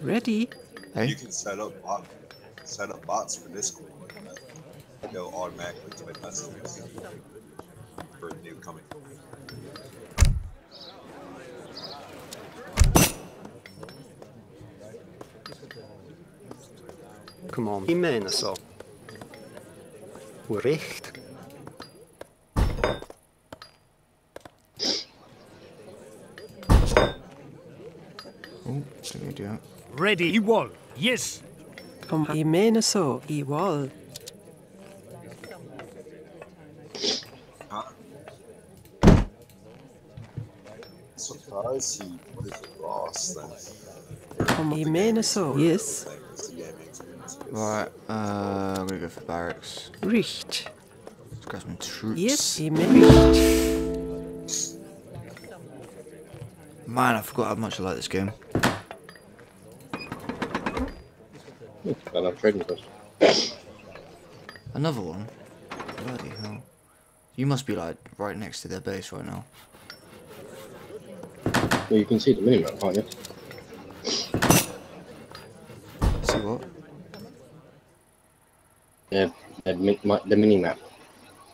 Ready? Hey, You can set up bot, set up bots for Discord. They'll automatically type messages for new coming. Kom on. Jag menar så. Recht. oh, still gonna do that. Ready. I wall. Yes. Kom i menar så. I wall. Surprised he what is it, Ross then? Kom i menar så. Yes. Thing is the gaming experience. Right, uh, I'm gonna go for barracks. Richt. Let's grab some troops. Yes. I menar richt. Man, I forgot how much I like this game. Got that trading post. Another one? Bloody hell. You must be like right next to their base right now. Well, you can see the minimap, can't you? See what? Yeah, the, mi- the minimap.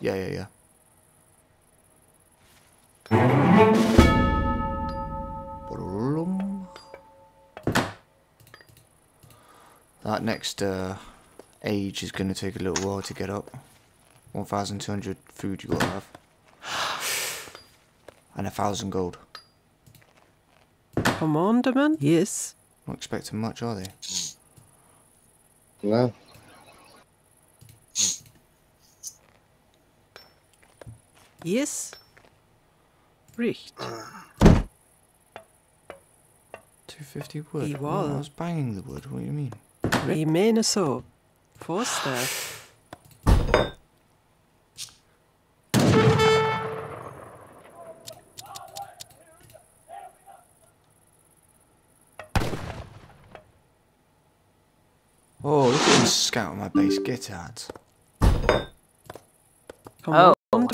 Yeah, yeah, yeah. That next uh, age is going to take a little while to get up. 1,200 food you gotta have. And a thousand gold. Commandment? Yes. Not expecting much, are they? No. Yes. Richt. 250 wood? He Oh, I was. was banging the wood, what do you mean? I menar er så. Forster. Oh, look at him scouting my base. Get out. Command. Oh.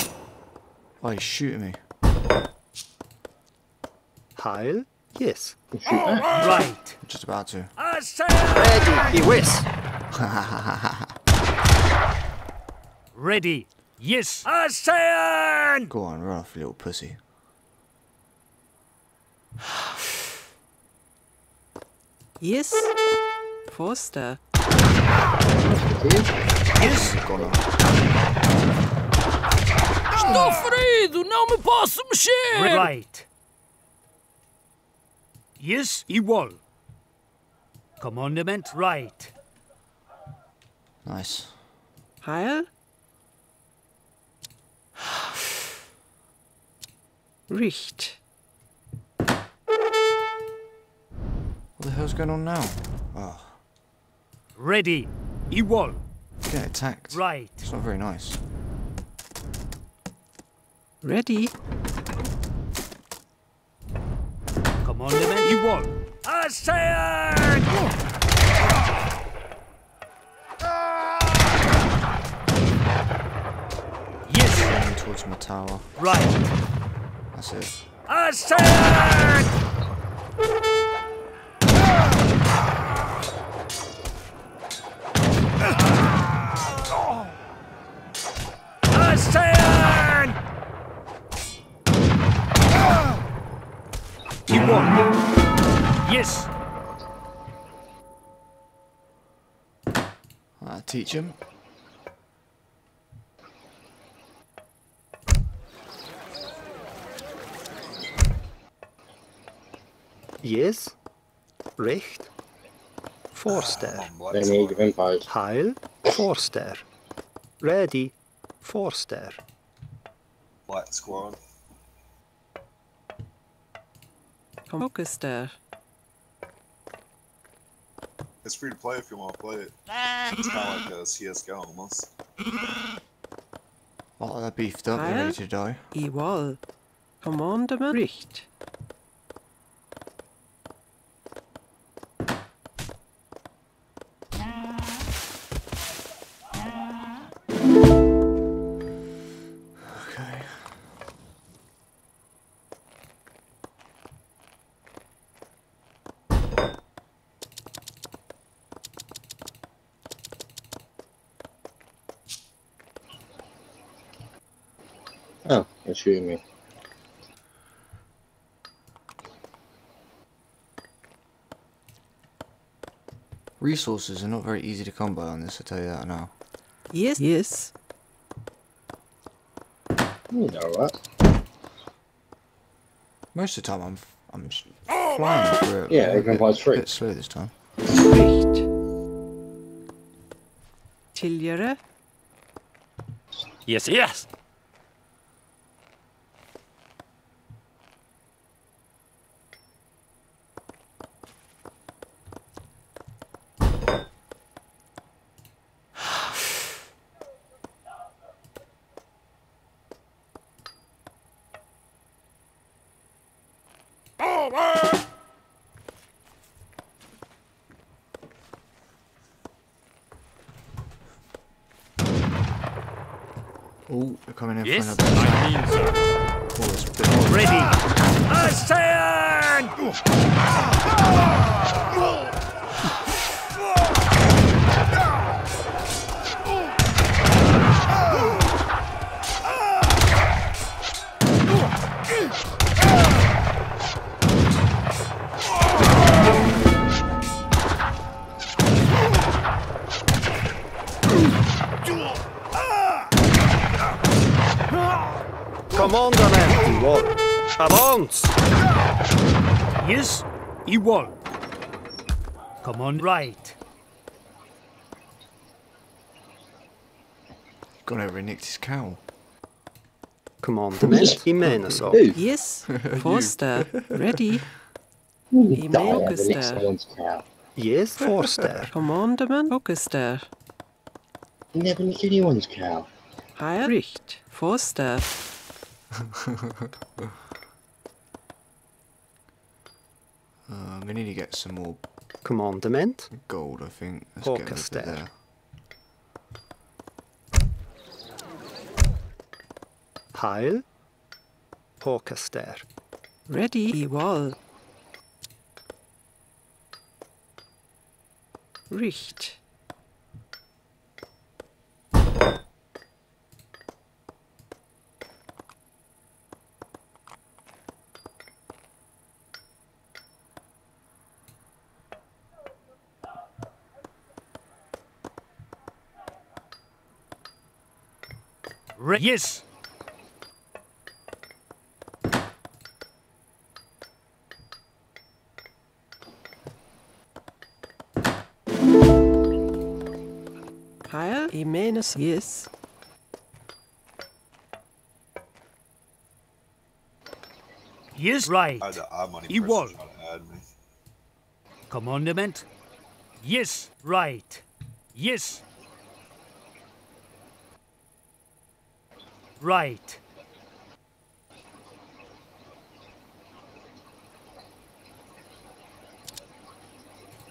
oh, he's shooting me. Heil. Yes. Right. I'm just about to. I say. Ready. I whiz. Ready. Yes. I say. Go on, run off, little pussy. Yes. Forster. Yes. Gone on. Estou ferido, não me posso mexer! Right. Yes. I wall. Commandment. Right. Nice. Heil. Richt. What the hell's going on now? Oh, Ready. I wall. get attacked. Right. It's not very nice. Ready. Commandment. I wall. I. Yes. Running towards my tower. Right. That's it. I say. You won. Yes. Uh, teach him. Yes. Recht. Forster. Come on, Black Then Swan. Age of Empires. Heil. Forster. Ready. Forster. White Squad. Focuster. It's free to play if you want to play it. It's kind of like a CSGO almost. Oh, they're beefed up. They're ready to die. I wall. Commandment. Richt. Shooting me. Resources are not very easy to come by on this, I tell you that now. Yes, yes. You know what? Most of the time I'm I'm s- flying through it. Yeah, a everyone bit, flies free. bit slow this time. Richt. Tidligere. Yes, yes. Yes, he won't. Come on, right. Gone over and nicked his cow. Come on, the he may Jimenez up. Yes, Forster. Ready. Jimenez. Yes, Forster. Commandement Fokuster. Never nick anyone's cow. Heinrich Forster. Uh, we need to get some more Commandement. gold, I think. Let's get a little bit Orchestra. there. Heil. Orkester. Ready. Wall. Richt. Re- yes. Heil. Imenes. Yes. Yes, right. I had the odd money He person won. trying to add me. Commandment. Yes, right. Yes. Right.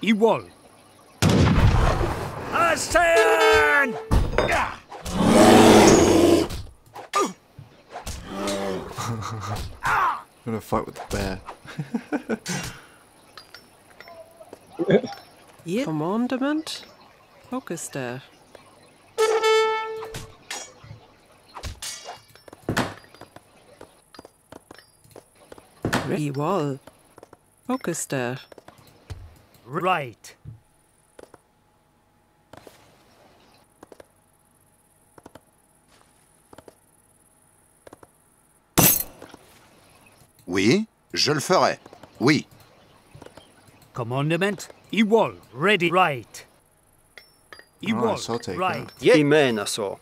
Igual. Ascend! gonna fight with the bear. Yes. Commandment. Fokuster. he was. Right. Oui, je le ferai. Oui. Commandement, Iwal, ready, right. Iwal, ah, right. Yep. Amen, I saw.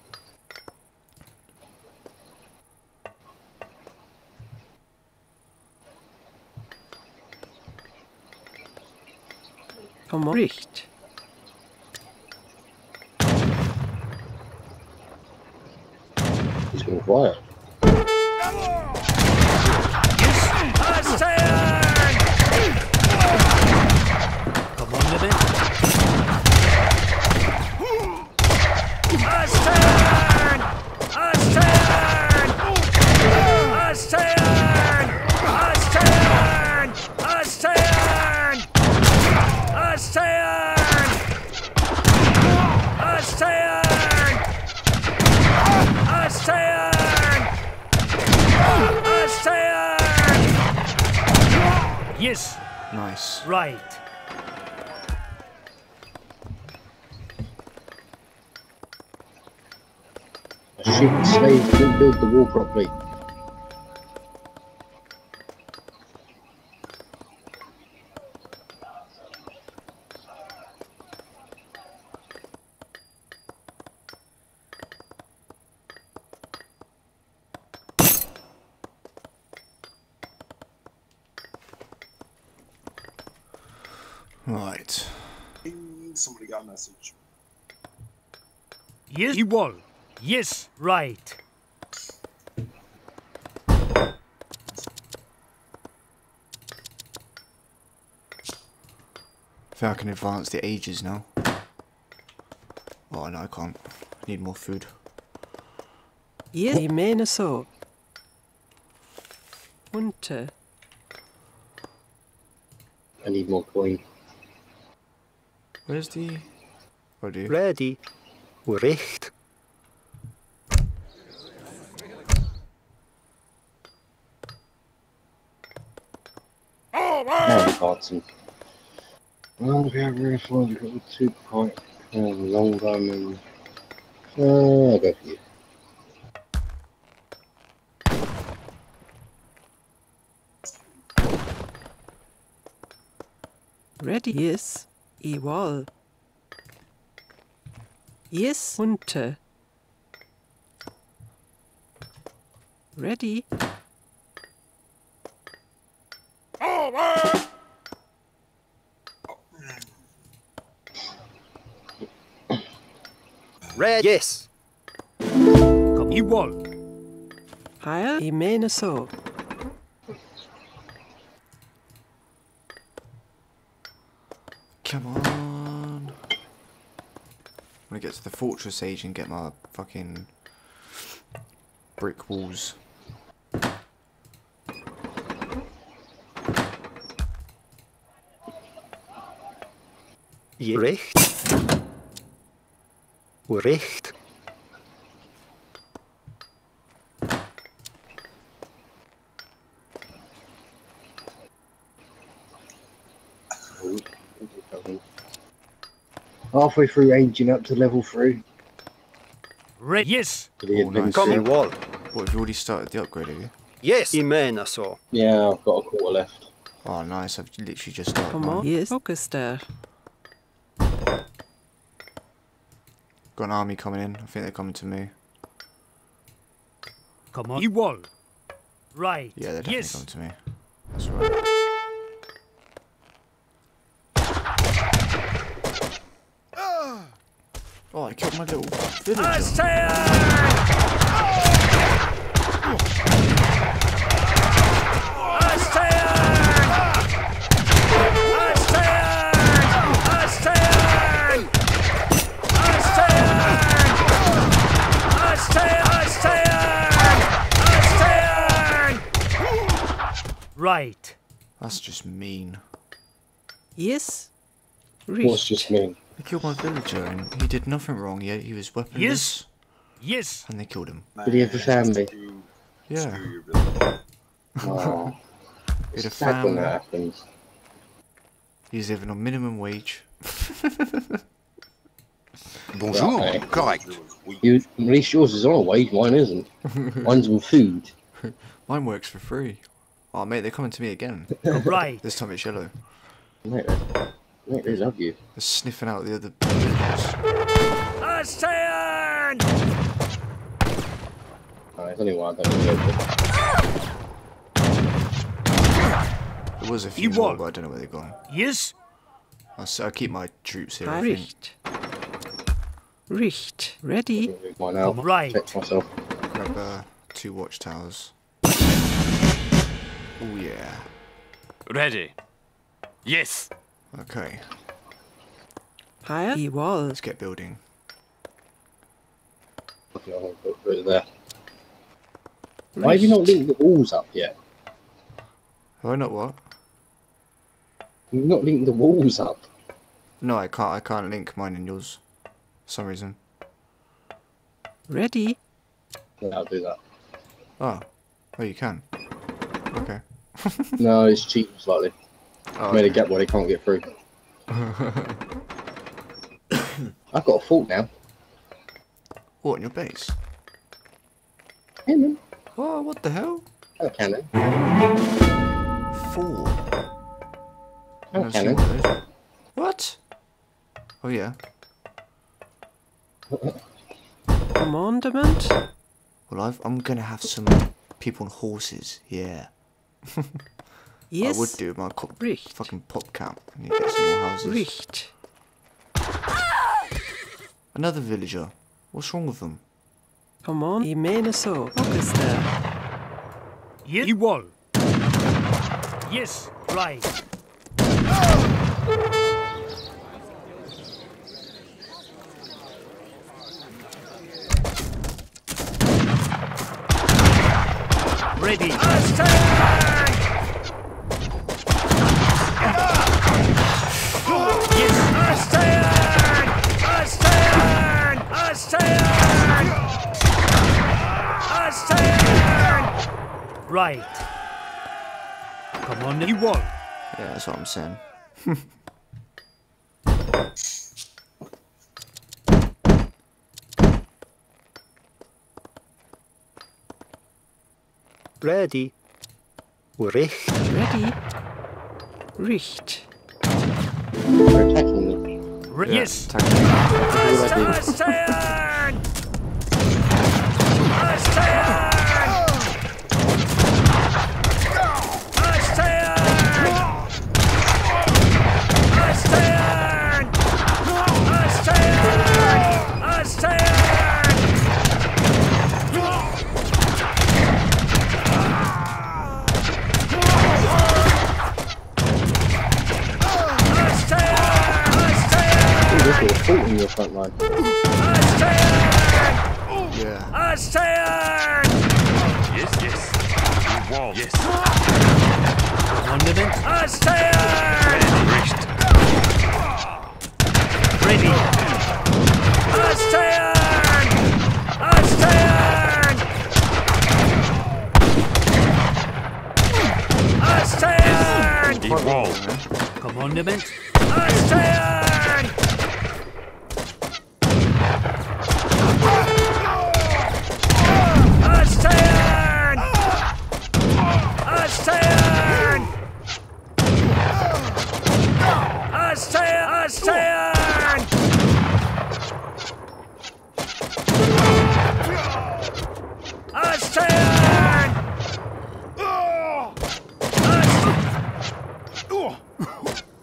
vom Richt. So fire. Right. Shit slave didn't build the wall properly. Somebody got a message. Yes, he wall. Yes, right. I think I can advance the ages now. Oh no, I can't. I need more food. Yes. Ich meine so. Unter. I need more coin. Where's the... Oh, do you? Ready. Recht. Now Carson. Well, we have really fun. We've got two point um, long diamond. Uh, I got you. Ready? Yes. I wall. Yes. Unter. Ready? Red. Yes. Come, he wall. Heil? Ich meine so. Come on. Gonna get to the fortress age and get my fucking brick walls. Recht. Recht. Halfway through aging up to level three. Red. Yes, For the Oh, nice. adventure. Coming wall. What, have you already started the upgrade, have you? Yes. I saw. Yeah, I've got a quarter left. Oh, nice. I've literally just started Come on. Yes. Focus there. Got an army coming in. I think they're coming to me. come on. He wall. Right. Yeah, they're definitely yes. coming to me. That's right. Oh, I killed my little villager. Astean! Right. That's just mean. Yes. What's just mean? They killed my villager and he did nothing wrong yet. He was weaponless. Yes. Yes. And they killed him. Did he have a family? Yeah. screw your. Oh, He had a it's that family. happens. He's living on minimum wage. Bonjour. Right. Correct. Everyone's weak. You, at least yours is on a wage, mine isn't. Mine's on food. Mine works for free. Oh, mate, they're coming to me again. Right. This time it's yellow. Mate, mate, they love you. They're sniffing out the other villagers. Astean! Uh, there's only one I don't know. There was a few more, but I don't know where they're gone. Yes. I'll, s- I'll keep my troops here, I think. Richt. Richt. Ready? Mine out. Come right. Protect myself. Grab uh, two watchtowers. Oh, yeah. Ready. Yes. Okay, Heil? he wall. let's get building. Okay, I'll put put it there. Why have you not linked the walls up yet? Have I not what? You've not linked the walls up. No, I can't. I can't link mine and yours. For some reason. Ready? Yeah, I'll do that. Oh. Oh, you can. Okay. No, it's cheating slightly. Oh, Made a gap where they can't get through. I've got a fort now. what in your base? Hey, man. Oh, what the hell? Oh, cannon. Four. I've Oh, cannon. one. What? Oh yeah. Commandment? Well, I've, I'm gonna have some people on horses. Yeah. Yes. I would do my co- Richt. fucking pop camp. and you get some more houses. Richt. Another villager. What's wrong with them? Command. I mene så. Orkester. Yes. He wall. Yes. Right. Ready. Right. Come on, the wall. Yeah, that's what I'm saying. Ready. Recht. Ready. Richt. They're attacking me. Re- Yeah, yes. attack me. What do I do? Ooh, there's a fort in your front line. Yeah. Yes, yes. The wall. Yes. Monument. Recht. Ready. The wall. Commandment.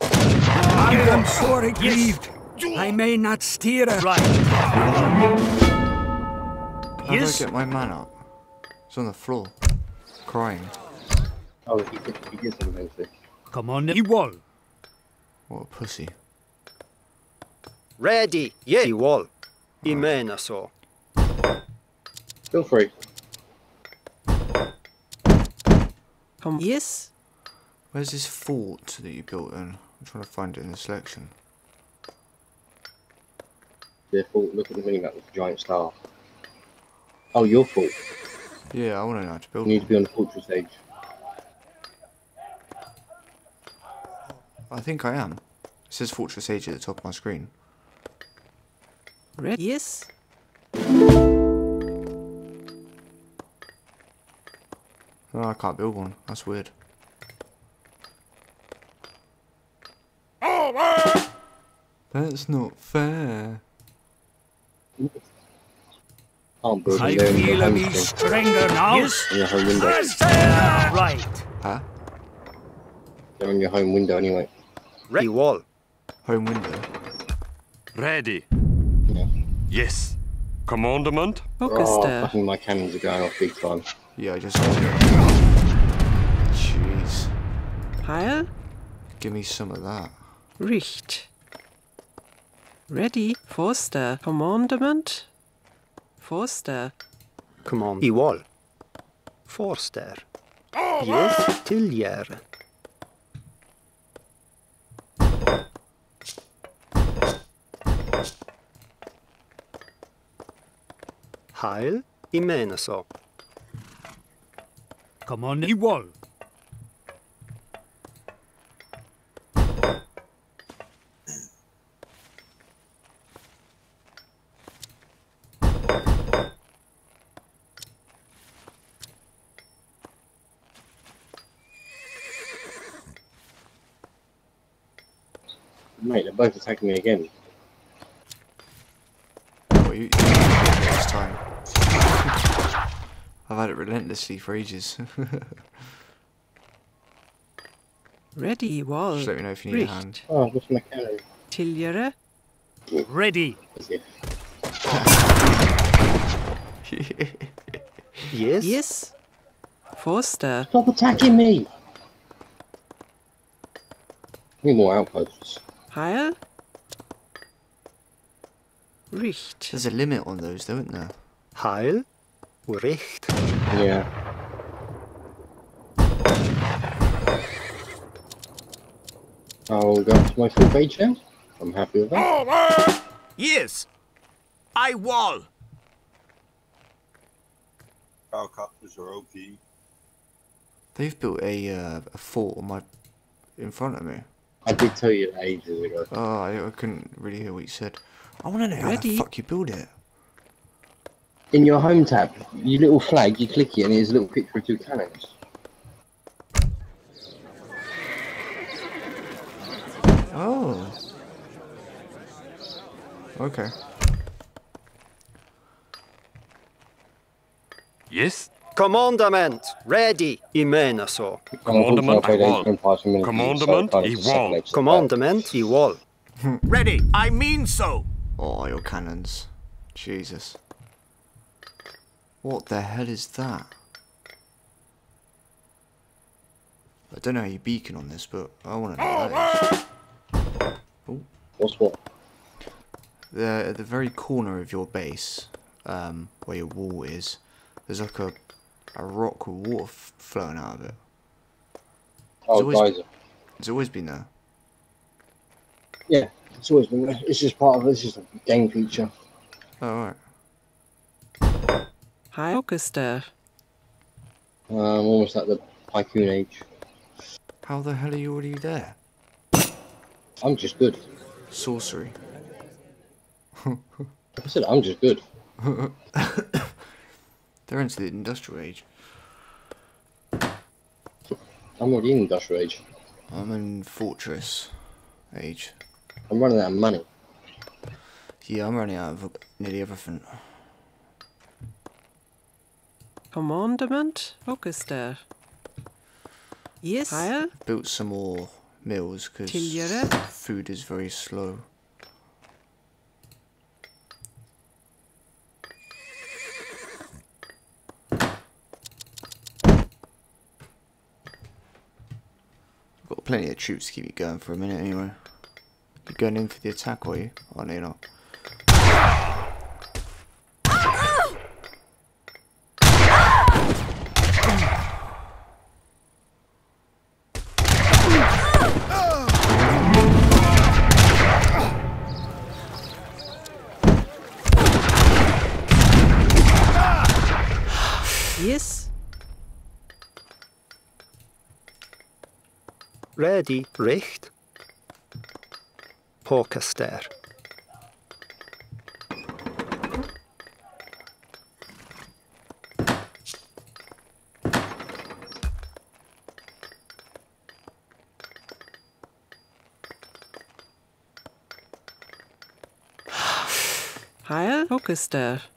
I am sorely grieved. I may not steer a Right. How Yes. do I get my man up? He's on the floor. Crying. Oh, he did, he did something to Come on, the wall. What a pussy. Ready. Yeah, wall. I menar så. Feel free. Come. Yes. Where's this fort that you built in? I'm trying to find it in the selection. Therefore, look at the minimap with the giant star. Oh, your fort. Yeah, I want to know how to build You need one. to be on the fortress age. I think I am. It says Fortress Age at the top of my screen. Ready. Yes. No, I can't build one. That's weird. That's not fair. Can't I them there in your feel a home me stronger now. Yes. In your home window. Right. Huh? They're in your home window anyway. Ready. wall. Home window. Ready. Yeah. Yes. Commandment. Oh, Orkester. fucking my cannons are going off big time. Yeah, I just. Jeez. Heil. Give me some of that. Richt. Ready. Forster. Commandment. Forster. Command. I wall. Forster. Yes, till gärdet. Heil. I menar. Come on, the wall. Mate, both attacking me again. Oh, you, you this time. I've had it relentlessly for ages. Ready wall. Just let me know if you need a hand. Oh, what's my cannon? Tiljere. Ready. Yes. Yes. Forster. Stop attacking me! Need more outposts. Heil. Richt. There's a limit on those, though, isn't there? Heil. Richt. Yeah. I'll go to my full page now. I'm happy with that. Yes. I wall. Helicopters are OP. They've built a uh, a fort on my in front of me. I did tell you that ages ago. Oh, I, I couldn't really hear what you said. I want to know how the fuck you build it. In your home tab, your little flag, you click it and there's a little picture of two cannons. Oh. Okay. Yes. Commandament. Ready. Imena så. Commandment, Unfortunately, I wall. don't pass a so Commandment, I can't i just wall. separate i wall. Ready. I mean so. Oh, your cannons. Jesus. What the hell is that? I don't know how you beacon on this, but I want to know what that is. What's what? The, at the very corner of your base, um, where your wall is, there's like a, a rock with water f- flowing out of it. Oh, always- geyser. It's always been there. Yeah, it's always been there. It's just part of it. It's just a game feature. Oh, alright. Heil. Focuster. Um, almost at the Tycoon Age. How the hell are you already there? I'm just good. Sorcery. I said I'm just good. They're into the industrial age. I'm already in Industrial Age. I'm in fortress age. I'm running out of money. Yeah, I'm running out of nearly everything. Commandement. Focuster. Yes. Heil. Built some more mills because food is very slow. Plenty of troops to keep you going for a minute anyway. You going in for the attack, are you? Oh no, you're not. Ready. Richt. Pokaster. Heil. Focuster.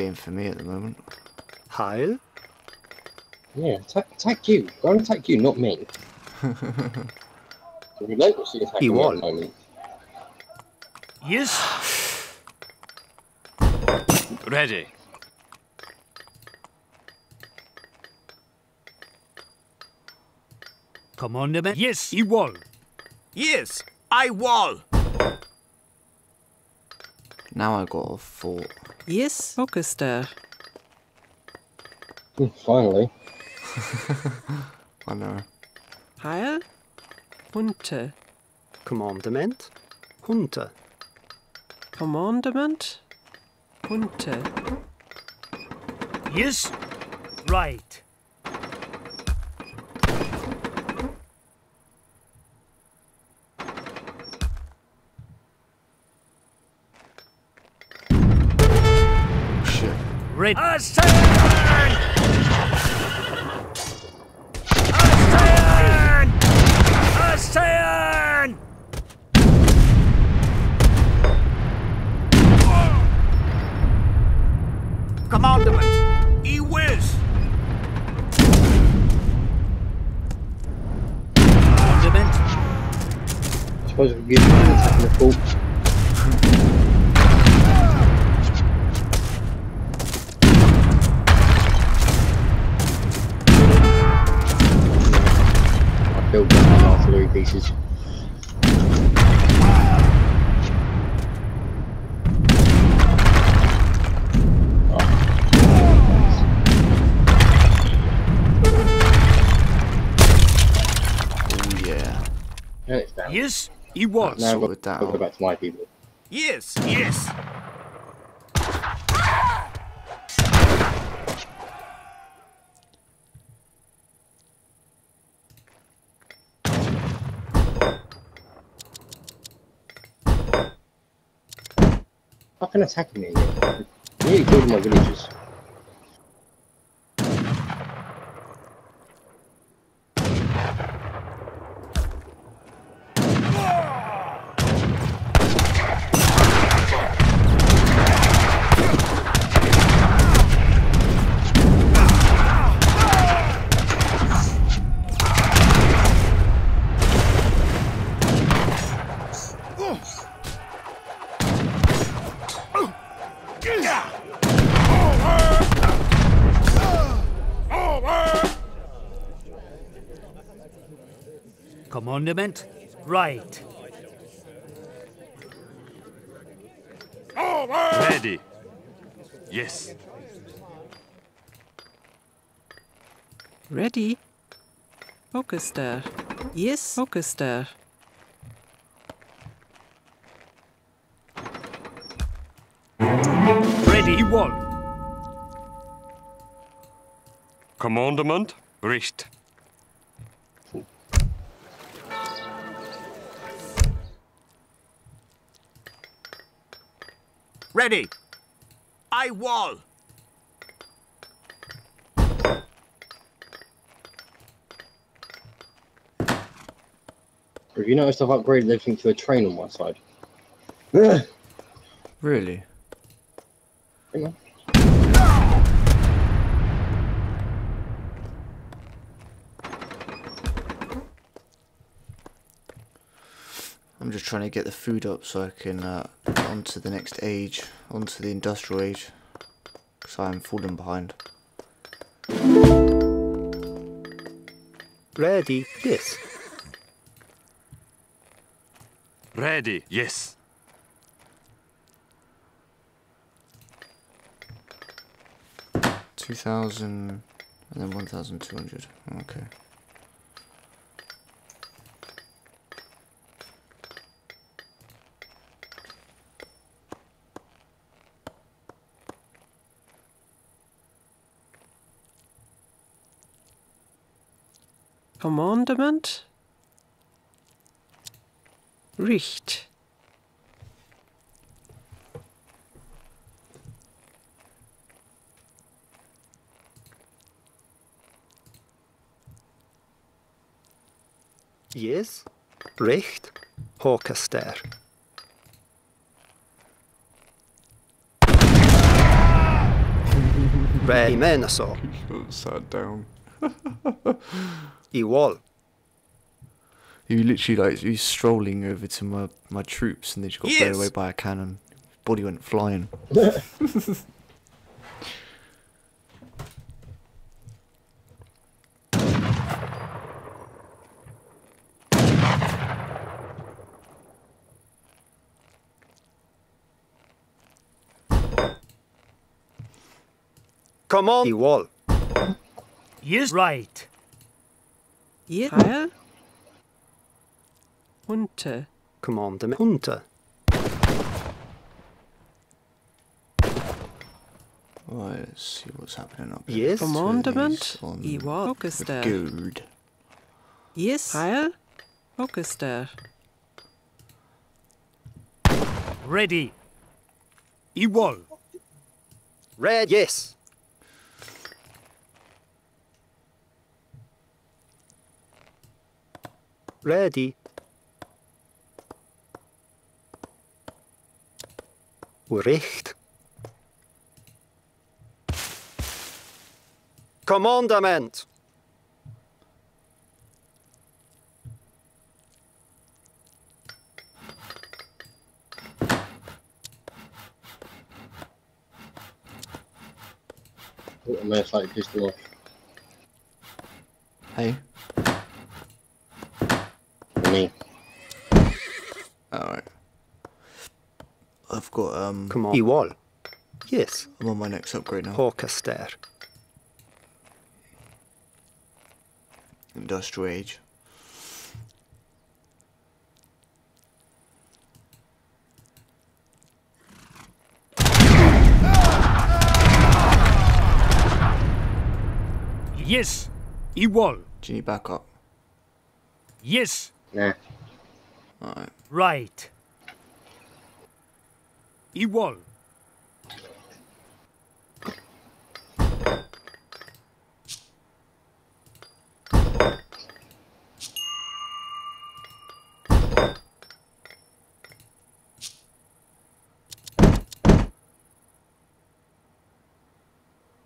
Game for me at the moment. Heil. Yeah, attack, attack you. Go and attack you, not me. You're relentlessly attacking me at Ewol. the moment. Yes. Ready. Commandment. Yes. I wall. Yes. I wall. Now I got a fort. Yes. Focuster. Hmm, Finally. I know. Heil. Hunte. Commandement. Hunter. Commandement. Hunte. Yes. Right. Shit. Was. Now I've got Sorted that to go back to my people. Yes. Yes. Fucking attacking me again. You nearly killed my villagers. Commandment. Right. Ready. Yes. Ready. Focus there. Yes. Focus there. Ready. one. Commandement. Richt. Ready. I wall. Have you noticed I've upgraded everything to a train on my side? Really? Hang on. I'm just trying to get the food up so I can uh, get onto the next age, onto the industrial age. Because I'm falling behind. Ready. Yes. Ready. Yes. Two thousand and then one thousand two hundred. Okay. Commandment. Richt. Yes. Recht. Håkaster. Ready. Menasor. Sat down. I wall. He literally like he was strolling over to my my troops and they just got blown Yes. away by a cannon. Body went flying. Come on. I wall. Yes. Right. Yes. Heil. Unter. Commandement. Hunter. Right, let's see what's happening up here. Yes. Commandment. on I var. Focus there. good. Yes. Heil. Focus there. Ready. I wall. Red. Yes. Ready. Recht. Commandament. Put a nice light pistol off. Hey. Me. Alright. I've got, um, Come on. I wall. Yes. I'm on my next upgrade now. Håkaster. Industrial Age. Yes. I wall. Do you need backup? Yes. Nah. Alright. Right. I wall.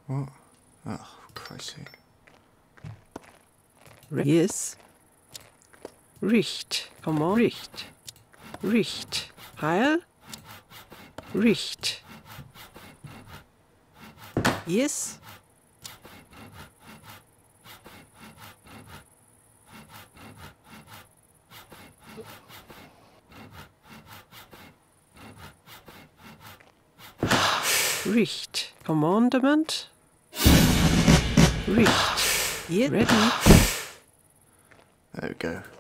What? Oh, for Christ's sake. Yes. Richt. Come on. Richt. Richt. Heil. Richt. Yes. Richt. Commandment. Richt. Yeah. Ready. There we go.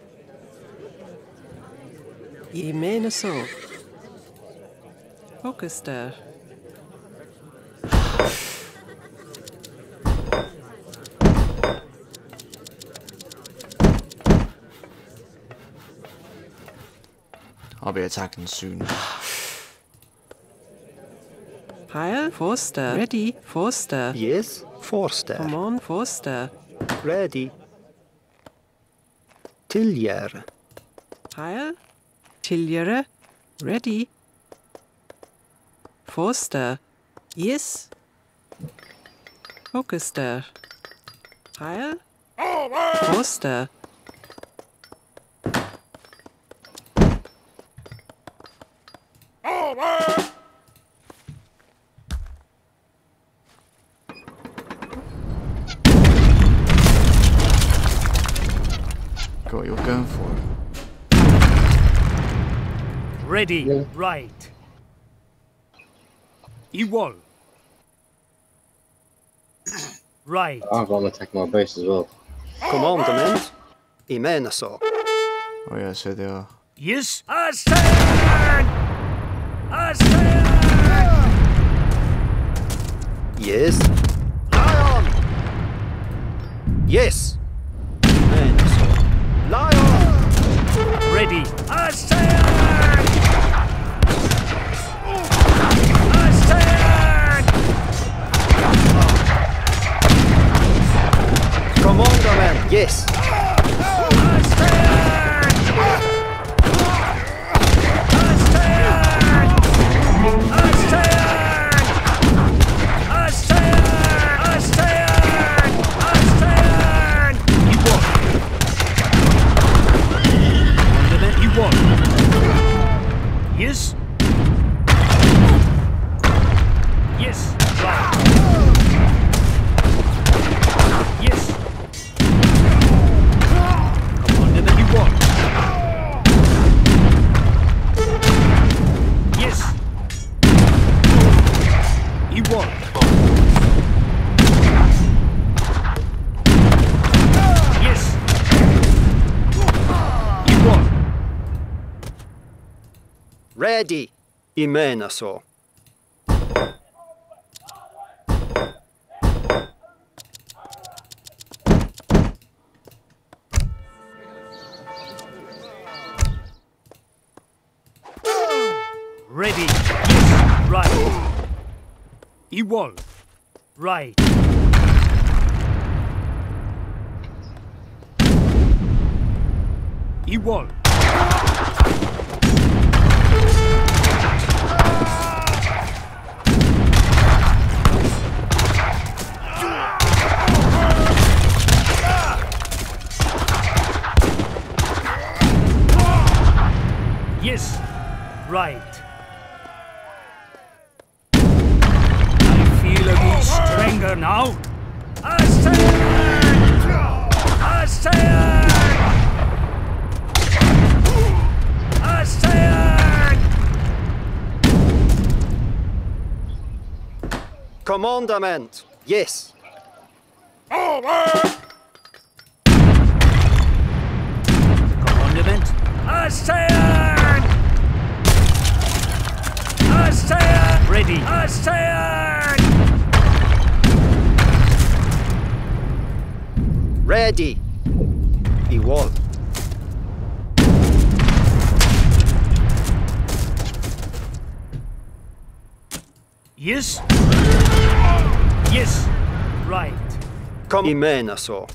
I mener så. Focus there. I'll be attacking soon. Heil. Forster. Ready. Forster. Yes. Forster. Come on. Forster. Ready. Tiljer. Heil. Tiljere. Ready. Forster. Yes. Focus there. Heil. Forster. Ready. Yeah. Right. I wall. Right. Ah, I've got to attack my base as well. Commandement. I mener så. Oh yeah, so they are. Yes. I stand. I stand. Yes. Lion. Yes. Mener så. Lion. Ready. I you what? Yes. Yes. Ready. Imena så. Ready. Right. Igual. Right. Igual. Yes. Right. I feel a bit stronger now. Astayan! Astayan! Astayan! Commandament. Yes. Over! Commandment. Astayan! Astayan! Ready. Astayan! Ready. Igual. Yes. Yes. Right. Kom Imena så.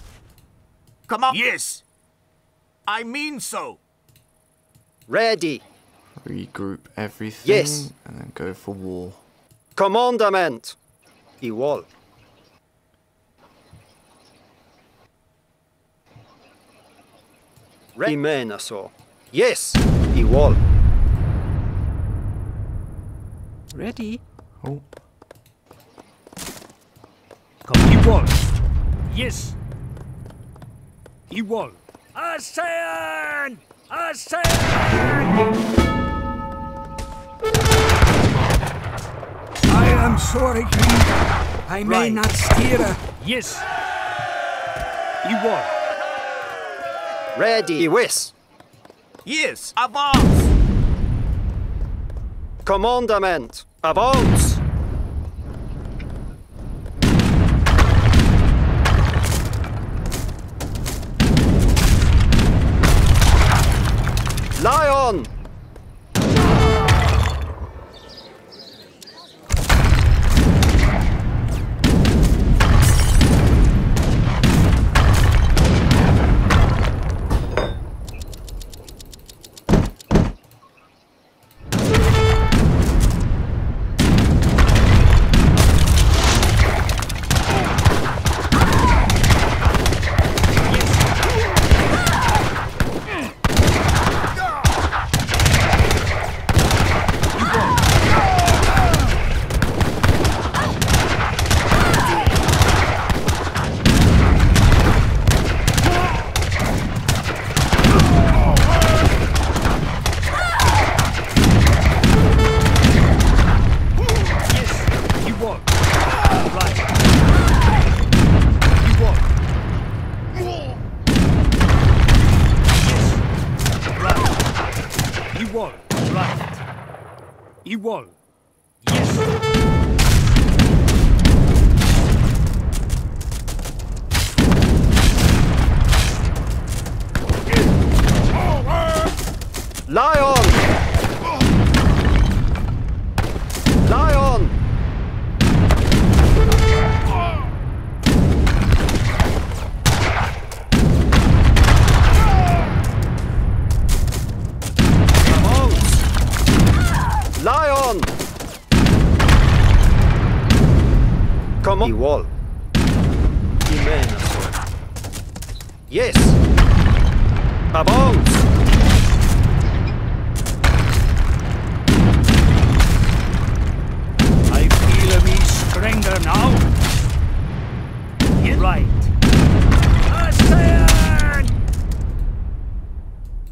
Come on. Yes. I mean so. Ready. Regroup everything. Yes. And then go for war. Commandament. Igual. Re- Imena så. Yes. Igual. Ready? Oh, Come igual. Yes. Igual. ASEAN! ASEAN! I am sorry, King. I may Right. not steer. Yes. You are. Ready. Iwis. Yes. Avance. Commandament. Avance.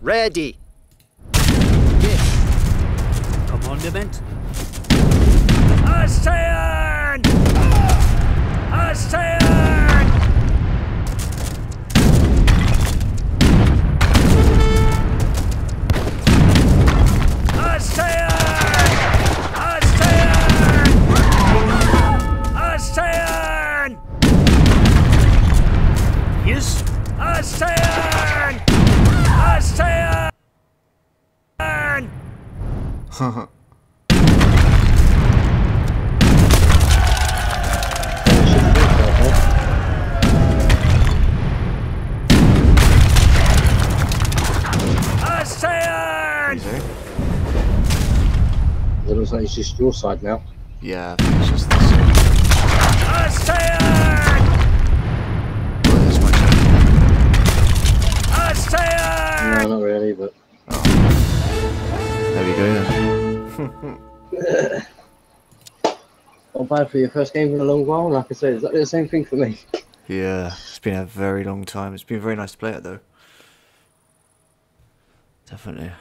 Ready. Yes. Commandment. ASEAN! ASEAN! Assayan! Easy. It looks like it's just your side now. Yeah, it's just! Well, this much. Assayan! No, not really, but There we go not bad for your first game in a long while. Like I said, exactly the same thing for me. Yeah, it's been a very long time. It's been very nice to play it though. Definitely.